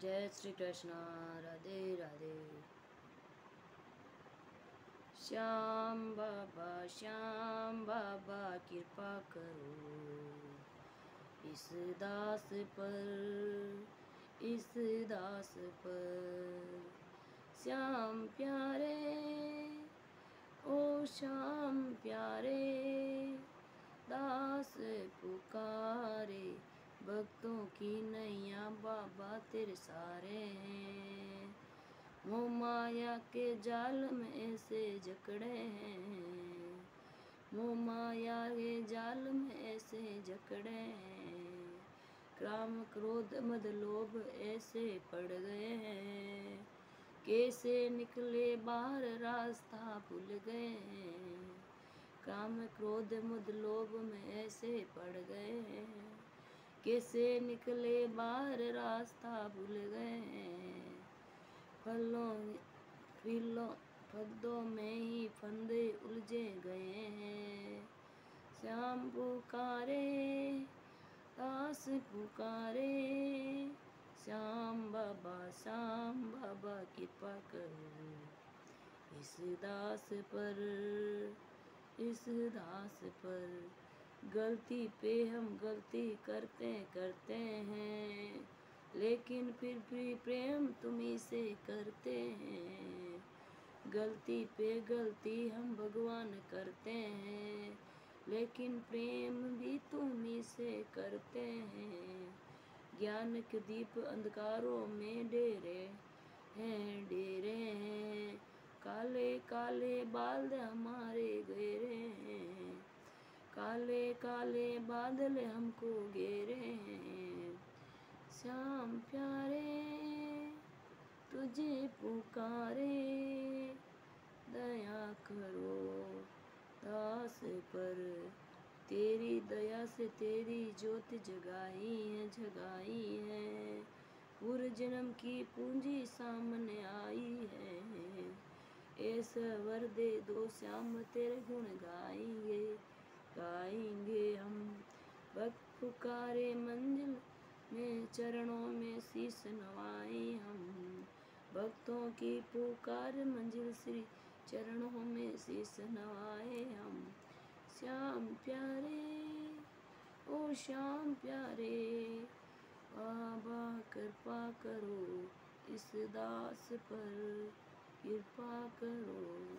जय श्री कृष्ण, राधे राधे। श्याम बाबा श्याम बाबा, कृपा करो इस दास पर, इस दास पर। श्याम प्यारे, ओ श्याम प्यारे, दास पुकारे भक्तों की नैया बाबा तेरे सारे हैं। वो माया के जाल में ऐसे जकड़े हैं। वो माया के जाल में ऐसे जकड़े हैं। क्राम क्रोध मद लोभ ऐसे पड़ गए हैं। कैसे निकले बाहर रास्ता भूल गए हैं। काम क्रोध मुद लोभ में ऐसे पड़ गए हैं। कैसे निकले बाहर रास्ता भूल गए? फलों, फिलों फद्दों में ही फंदे उलझे गए हैं। श्याम पुकारे, दास पुकारे, श्याम बाबा श्याम बाबा कृपा करो इस दास पर, इस दास पर गलती पे हम गलती करते करते हैं। लेकिन फिर भी प्रेम तुम्ही से करते हैं। गलती पे गलती हम भगवान करते हैं। लेकिन प्रेम भी तुम्ही से करते हैं। ज्ञान के दीप अंधकारों में डेरे हैं डेरे हैं। काले काले बाल हमारे घेरे हैं काले काले बादल हमको घेरे हैं। श्याम प्यारे, तुझे पुकारे। दया करो दास पर। तेरी दया से तेरी ज्योत जगाई है जगाई है। पूर्व जन्म की पूंजी सामने आई है। ऐसा वर दे दो श्याम, तेरे गुण गाएँगे गाएँगे हम। पुकारे मंजिल में, चरणों में शीश नवाए हम। भक्तों की पुकार मंजिल श्री, चरणों में शीश नवाए हम। श्याम प्यारे, ओ श्याम प्यारे, बाबा कृपा करो इस दास पर, कृपा करो।